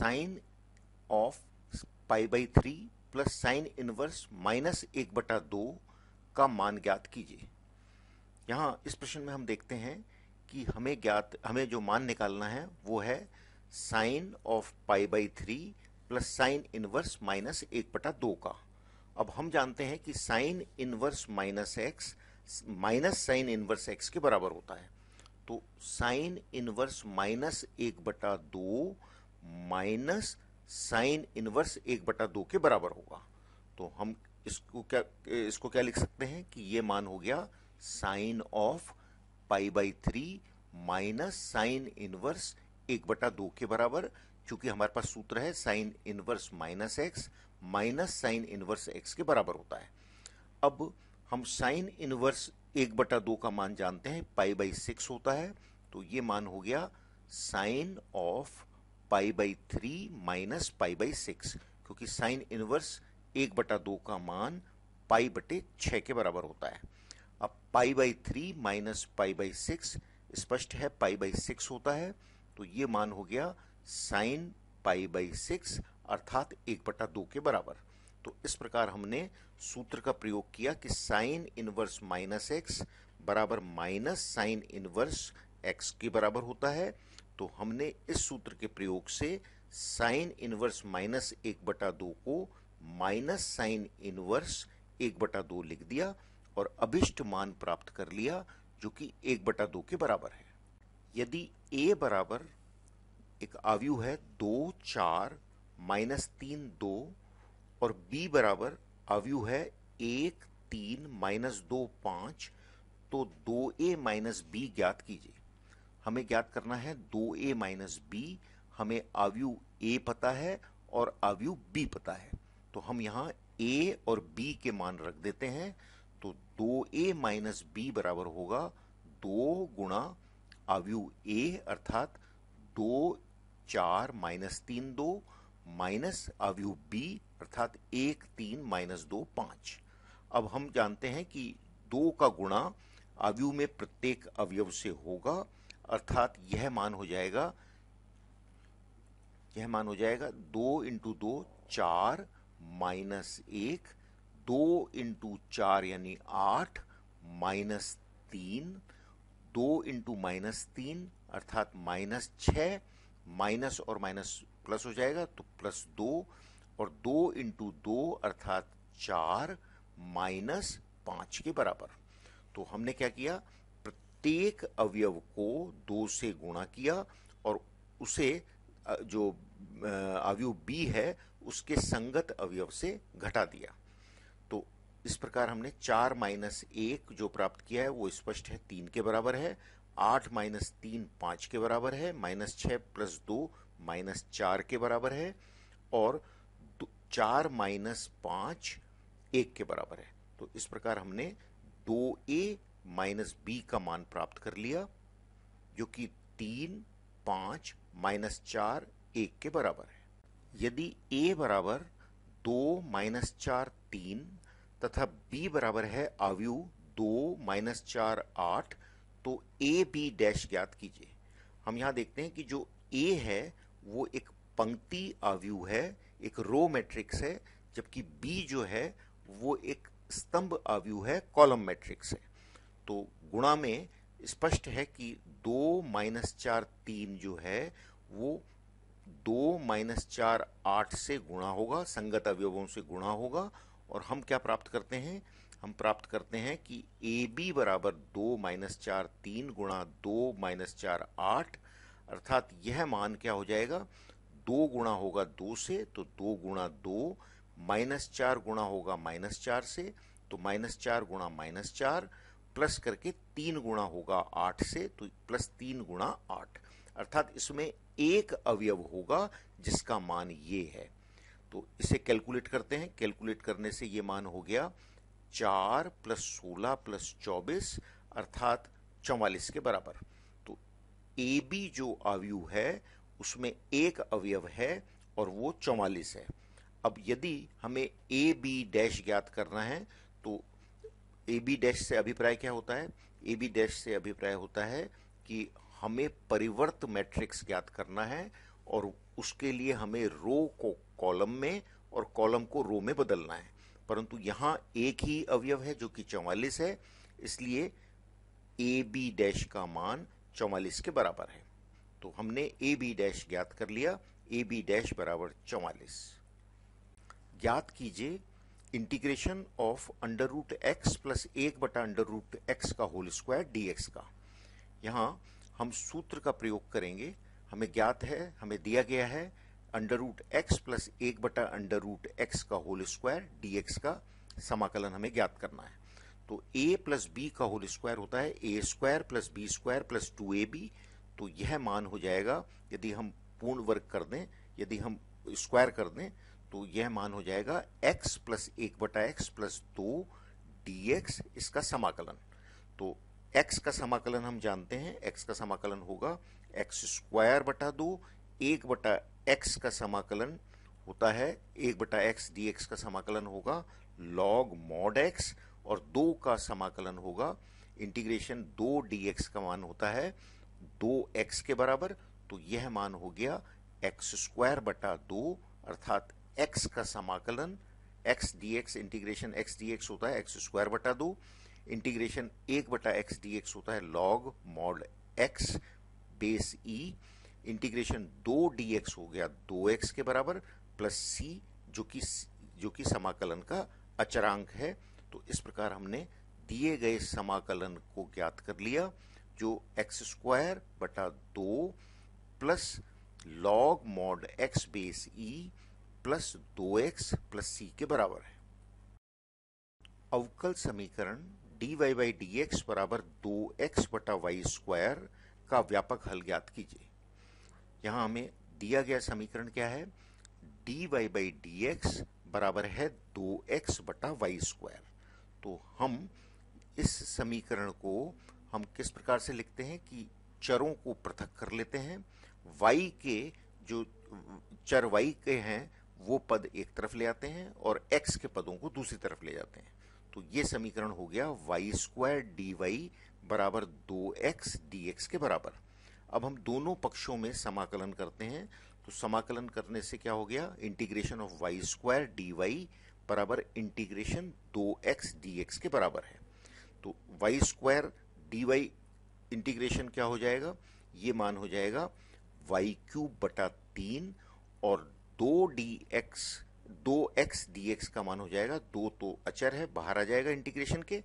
Sine of pi by three plus sine inverse minus एक बटा दो का मान ज्ञात कीजिए। यहाँ इस प्रश्न में हम देखते हैं कि हमें ज्ञात, हमें जो मान निकालना है वो है sine of pi by three plus sine inverse minus एक बटा दो का। अब हम जानते हैं कि sine inverse minus X minus sine inverse X के बराबर होता है। तो साइन इनवर्स माइनस एक बटा दो माइनस साइन इनवर्स एक बटा दो के बराबर होगा। तो हम इसको क्या इसको क्या लिख सकते हैं कि ये मान हो गया sine of pi by three minus sine inverse एक बटा दो के बराबर, क्योंकि हमारे पास सूत्र है sine inverse minus X, minus sine inverse X के बराबर होता है। अब हम साइन इनवर्स एक बटा दो का मान जानते हैं, पाई बाई सिक्स होता है तो ये मान हो गया sine of pi by three minus pi by six क्योंकि साइन इनवर्स एक बटा दो का मान पाई बटे छ के बराबर होता है। अब pi by three minus pi by six स्पष्ट है पाई बाई सिक्स होता है तो ये मान हो गया साइन पाई बाई सिक्स अर्थात एक बटा दो के बराबर। तो इस प्रकार हमने सूत्र का प्रयोग किया कि साइन इनवर्स माइनस एक्स बराबर माइनस साइन इनवर्स एक्स के बराबर होता है। तो हमने इस सूत्र के प्रयोग से साइन इनवर्स माइनस एक बटा दो को माइनस साइन इनवर्स एक बटा दो लिख दिया और अभिष्ट मान प्राप्त कर लिया, जो कि एक बटा दो के बराबर है। यदि a बराबर एक आव्यू है दो, चार माइनस तीन, दो, और b बराबर आव्यू है एक, तीन माइनस दो, पाँच तो दो ए माइनस बी ज्ञात कीजिए। हमें ज्ञात करना है, दो ए माइनस बी हमें आव्यू ए पता है और आव्यू बी पता है। तो हम यहाँ a और b के मान रख देते हैं तो दो ए माइनस बी बराबर होगा दो गुणा आव्यू a, अर्थात दो चार माइनस तीन दो माइनस आव्यू b, अर्थात एक तीन माइनस दो पाँच। अब हम जानते हैं कि दो का गुणा आव्यू में प्रत्येक अवयव से होगा अर्थात यह मान हो जाएगा, यह मान हो जाएगा दो इंटू दो चार माइनस एक, दो इंटू चार यानी आठ माइनस तीन, दो इंटू माइनस तीन अर्थात माइनस छ माइनस और माइनस प्लस हो जाएगा तो प्लस दो, और दो इंटू दो अर्थात चार माइनस पाँच के बराबर। तो हमने क्या किया? प्रत्येक अवयव को दो से गुणा किया और उसे जो अवयव बी है, उसके संगत अवयव से घटा दिया। तो इस प्रकार हमने चार माइनस एक जो प्राप्त किया है, वो स्पष्ट है, तीन के बराबर है। आठ माइनस तीन, पाँच के बराबर है। माइनस छ प्लस दो, माइनस चार के बराबर है। और चार माइनस पाँच, एक के बराबर है। तो इस प्रकार हमने दो ए माइनस बी का मान प्राप्त कर लिया, जो कि तीन, पाँच, माइनस चार, एक के बराबर है। यदि ए बराबर दो, माइनस चार, तीन, तथा बी बराबर है आवयु दो, माइनस चार, आठ तो ए, बी डैश ज्ञात कीजिए। हम यहाँ देखते हैं कि जो ए है, वो एक पंक्ति आवयु है, एक रो मैट्रिक्स है, जबकि बी जो है, वो एक स्तंभ आव्यू है, कॉलम मैट्रिक्स है। तो गुणा में स्पष्ट है कि दो माइनस चार तीन जो है, वो दो माइनस चार आठ से गुणा होगा, संगत अवयवों से गुणा होगा। और हम क्या प्राप्त करते हैं? हम प्राप्त करते हैं कि ए बी बराबर दो माइनस चार तीन गुणा दो माइनस चार आठ, अर्थात यह मान क्या हो जाएगा? दो गुणा होगा दो से तो दो गुणा दो, माइनस चार गुणा होगा माइनस चार से तो माइनस चार गुणा माइनस चार प्लस करके तीन गुणा होगा आठ से तो प्लस तीन गुणा आठ। अर्थात इसमें एक अवयव होगा जिसका मान ये है। तो इसे कैलकुलेट करते हैं। कैलकुलेट करने से ये मान हो गया चार प्लस सोलह प्लस चौबीस, अर्थात चौवालीस के बराबर। तो ए बी जो अवयव है, उसमें एक अवयव है और वो चौवालीस है। अब यदि हमें ए बी डैश ज्ञात करना है ए बी डैश से अभिप्राय क्या होता है? ए बी डैश से अभिप्राय होता है कि हमें परिवर्त मैट्रिक्स ज्ञात करना है और उसके लिए हमें रो को कॉलम में और कॉलम को रो में बदलना है। परंतु यहाँ एक ही अवयव है जो कि चौवालीस है, इसलिए ए बी डैश का मान चौवालीस के बराबर है। तो हमने ए बी डैश ज्ञात कर लिया ए बी डैश बराबर चौवालीस। ज्ञात कीजिए integration of under root X plus एक बटा अंडर रूट एक्स का होल स्क्वायर डीएक्स का। यहाँ हम सूत्र का प्रयोग करेंगे। हमें ज्ञात है, हमें दिया गया है अंडर रूट एक्स प्लस एक बटा अंडर रूट एक्स का होल स्क्वायर डीएक्स का समाकलन हमें ज्ञात करना है। तो a प्लस बी का होल स्क्वायर होता है A square plus B square plus two A B तो यह मान हो जाएगा। यदि हम पूर्ण वर्ग कर दें, यदि हम स्क्वायर कर दें तो यह मान हो जाएगा x प्लस एक बटा एक्स प्लस दो डीएक्स इसका समाकलन। तो x का समाकलन हम जानते हैं, x का समाकलन होगा एक्स स्क्वायर बटा दो, एक बटा एक्स का समाकलन होता है, एक बटा एक्स डी का समाकलन होगा लॉग मॉड एक्स और दो का समाकलन होगा इंटीग्रेशन दो डीएक्स का मान होता है दो एक्स के बराबर तो यह मान हो गया एक्स स्क्वायर बटा दो, अर्थात एक्स का समाकलन X D X integration X D X होता है एक्स स्क्वायर बटा दो इंटीग्रेशन एक बटा एक्स डी एक्स होता है log mod X base E integration दो डी एक्स हो गया दो एक्स के बराबर प्लस सी जो कि जो कि समाकलन का अचरांक है तो इस प्रकार हमने दिए गए समाकलन को ज्ञात कर लिया, जो एक्स स्क्वायर बटा दो plus log mod X base E plus दो एक्स प्लस सी के बराबर है। अवकल समीकरण D Y by D X बराबर दो एक्स बटा वाई स्क्वायर का व्यापक हल ज्ञात कीजिए। यहाँ हमें दिया गया समीकरण क्या है? D Y by D X बराबर है दो एक्स बटा वाई स्क्वायर तो हम इस समीकरण को हम किस प्रकार से लिखते हैं कि चरों को पृथक कर लेते हैं। y के जो चर y के हैं वो पद एक तरफ़ ले आते हैं और x के पदों को दूसरी तरफ़ ले जाते हैं। तो ये समीकरण हो गया वाई स्क्वायर डी वाई बराबर दो एक्स डी एक्स के बराबर। अब हम दोनों पक्षों में समाकलन करते हैं। तो समाकलन करने से क्या हो गया? Integration of Y square D Y बराबर इंटीग्रेशन दो एक्स डी एक्स के बराबर है। तो Y square D Y integration क्या हो जाएगा? ये मान हो जाएगा वाई क्यूब बटा तीन और दो डी एक्स दो एक्स डी एक्स का मान हो जाएगा, दो तो अचर है, बाहर आ जाएगा इंटीग्रेशन के।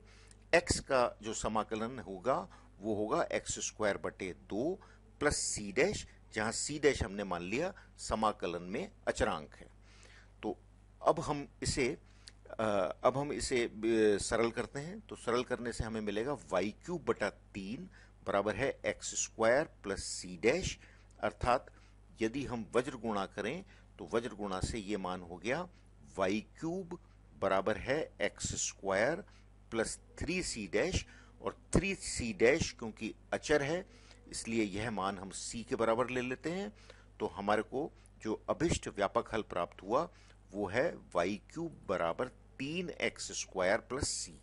एक्स का जो समाकलन होगा, वो होगा एक्स स्क्वायर बटे दो प्लस सी डैश जहाँ सी डैश हमने मान लिया, समाकलन में अचरांक है। तो अब हम इसे अब हम इसे सरल करते हैं। तो सरल करने से हमें मिलेगा वाई क्यूब बटा तीन बराबर है x square plus c dash अर्थात यदि हम वज्र गुणा करें तो वज्र गुणा से ये मान हो गया वाई क्यूब बराबर है x square plus three c dash और थ्री सी डैश क्योंकि अचर है, इसलिए यह मान हम सी के बराबर ले लेते हैं। तो हमारे को जो अभिष्ट व्यापक हल प्राप्त हुआ, वो है वाई क्यूब बराबर तीन एक्स स्क्वायर प्लस सी